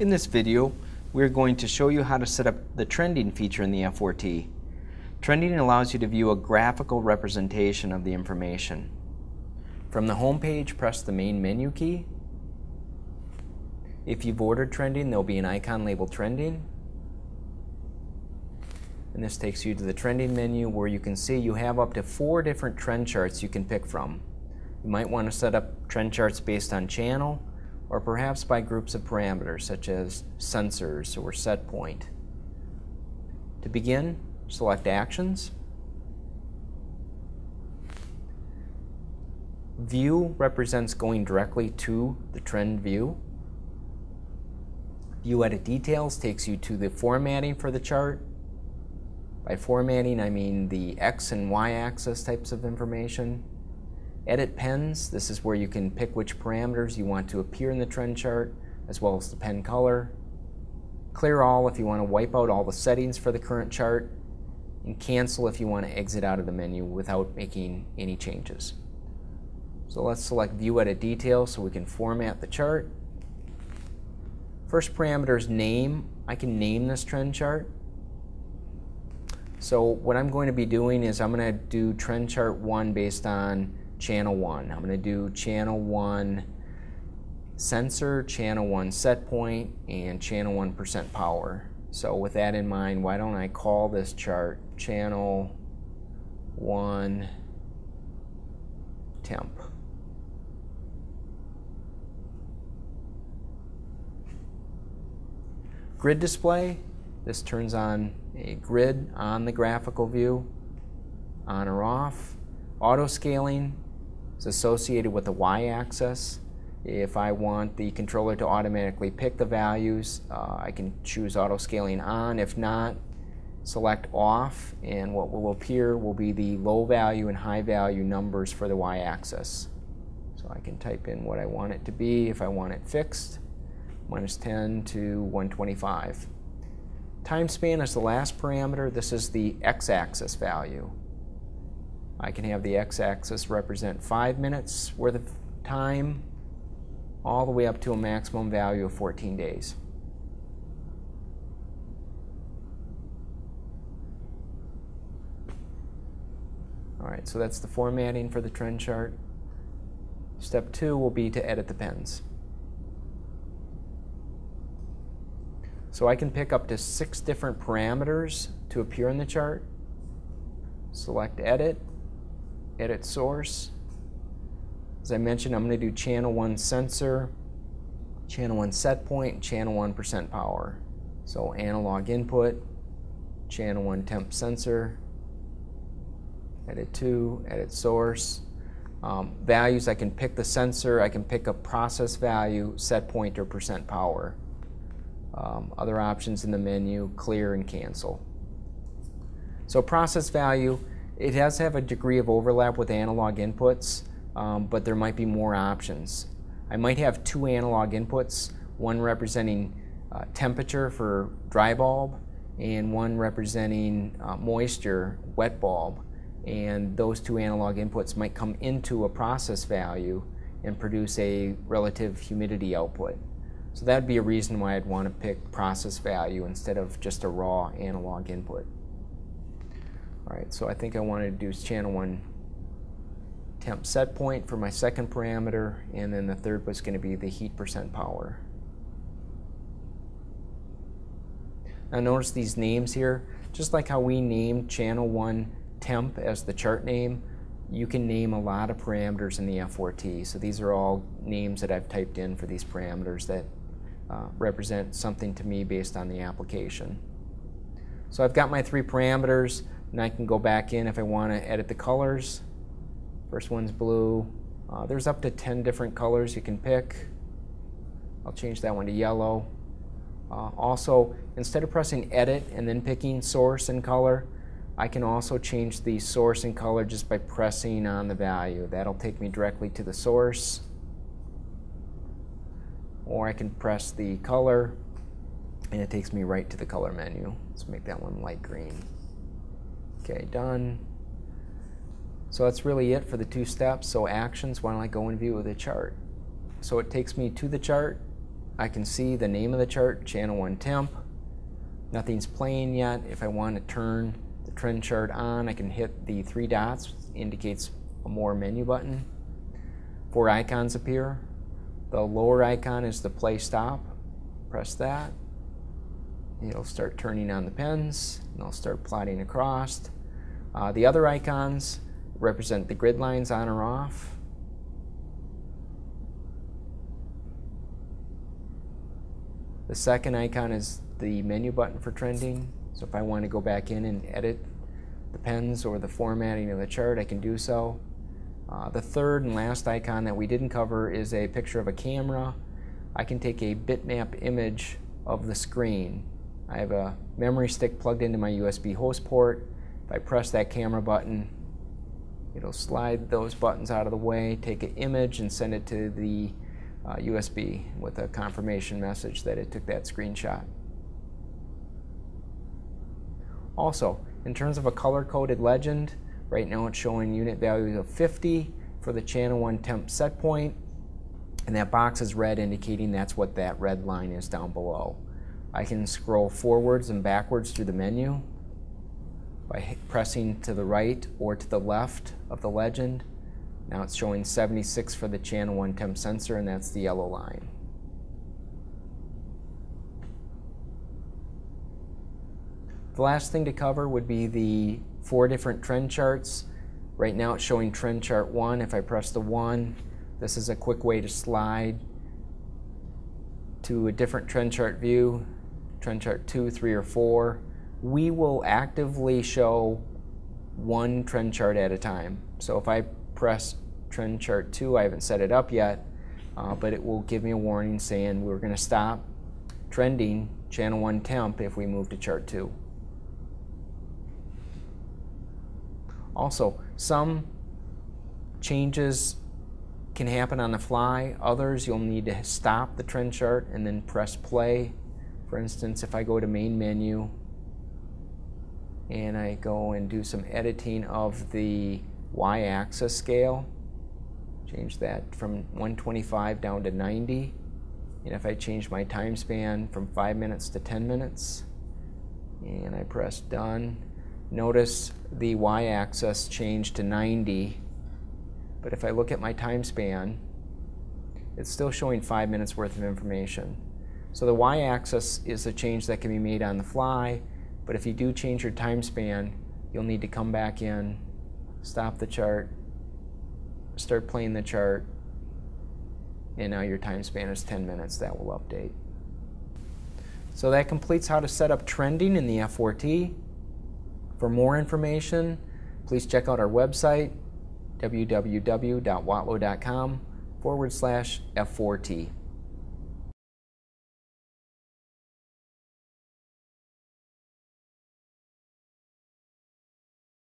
In this video, we're going to show you how to set up the trending feature in the F4T. Trending allows you to view a graphical representation of the information. From the home page, press the main menu key. If you've ordered trending, there'll be an icon labeled trending. And this takes you to the trending menu where you can see you have up to four different trend charts you can pick from. You might want to set up trend charts based on channel, or perhaps by groups of parameters such as sensors or set point. To begin, select Actions. View represents going directly to the trend view. View Edit Details takes you to the formatting for the chart. By formatting, I mean the X and Y axis types of information. Edit pens, this is where you can pick which parameters you want to appear in the trend chart, as well as the pen color. Clear all if you want to wipe out all the settings for the current chart, and cancel if you want to exit out of the menu without making any changes. So let's select View Edit Detail so we can format the chart. First parameter is name. I can name this trend chart. So what I'm going to be doing is I'm going to do trend chart 1 based on channel 1. I'm going to do channel 1 sensor, channel 1 set point, and channel 1 percent power. So with that in mind, why don't I call this chart channel 1 temp. Grid display, this turns on a grid on the graphical view, on or off. Auto scaling, is associated with the y-axis. If I want the controller to automatically pick the values, uh, I can choose auto scaling on. If not, select off and what will appear will be the low value and high value numbers for the y-axis. So I can type in what I want it to be if I want it fixed, minus 10 to 125. Time span is the last parameter. This is the x-axis value. I can have the x-axis represent 5 minutes worth of time all the way up to a maximum value of 14 days. Alright, so that's the formatting for the trend chart. Step 2 will be to edit the pens. So I can pick up to six different parameters to appear in the chart. Select Edit, edit source. As I mentioned, I'm going to do channel 1 sensor, channel 1 set point, channel 1 percent power. So analog input, channel 1 temp sensor, edit 2, edit source. Um, values, I can pick the sensor, I can pick a process value, set point, or percent power. Um, other options in the menu, clear and cancel. So process value, it does have a degree of overlap with analog inputs, um, but there might be more options. I might have two analog inputs, one representing uh, temperature for dry bulb and one representing uh, moisture, wet bulb. And those two analog inputs might come into a process value and produce a relative humidity output. So that'd be a reason why I'd want to pick process value instead of just a raw analog input. All right, so I think I want to do channel one temp set point for my second parameter, and then the third was going to be the heat percent power. Now notice these names here, just like how we named channel 1 temp as the chart name, you can name a lot of parameters in the F4T. So these are all names that I've typed in for these parameters that uh, represent something to me based on the application. So I've got my three parameters. And I can go back in if I want to edit the colors. First one's blue. Uh, there's up to 10 different colors you can pick. I'll change that one to yellow. Uh, also, instead of pressing edit and then picking source and color, I can also change the source and color just by pressing on the value. That'll take me directly to the source. Or I can press the color and it takes me right to the color menu. Let's make that one light green. Okay, done. So that's really it for the two steps. So actions, why don't I go and view of the chart? So it takes me to the chart. I can see the name of the chart, channel 1 temp. Nothing's playing yet. If I want to turn the trend chart on, I can hit the three dots, indicates a more menu button. Four icons appear. The lower icon is the play stop. Press that. It'll start turning on the pens, and I'll start plotting across. Uh, the other icons represent the grid lines on or off. The second icon is the menu button for trending. So if I want to go back in and edit the pens or the formatting of the chart, I can do so. Uh, the third and last icon that we didn't cover is a picture of a camera. I can take a bitmap image of the screen. I have a memory stick plugged into my USB host port. If I press that camera button, it'll slide those buttons out of the way, take an image and send it to the uh, USB with a confirmation message that it took that screenshot. Also, in terms of a color-coded legend, right now it's showing unit values of 50 for the channel 1 temp set point, and that box is red indicating that's what that red line is down below. I can scroll forwards and backwards through the menu by pressing to the right or to the left of the legend. Now it's showing 76 for the channel 1 temp sensor, and that's the yellow line. The last thing to cover would be the four different trend charts. Right now it's showing trend chart 1. If I press the 1, this is a quick way to slide to a different trend chart view, trend chart 2, 3, or 4. We will actively show one trend chart at a time. So if I press trend chart 2, I haven't set it up yet, uh, but it will give me a warning saying we're going to stop trending channel 1 temp if we move to chart 2. Also, some changes can happen on the fly. Others, you'll need to stop the trend chart and then press play. For instance, if I go to main menu and I go and do some editing of the y-axis scale, change that from 125 down to 90. And if I change my time span from 5 minutes to 10 minutes, and I press done, notice the y-axis changed to 90 but if I look at my time span, it's still showing five minutes worth of information. So the y-axis is a change that can be made on the fly, but if you do change your time span, you'll need to come back in, stop the chart, start playing the chart, and now your time span is 10 minutes. That will update. So that completes how to set up trending in the F4T. For more information, please check out our website, www.watlow.com forward slash F4T.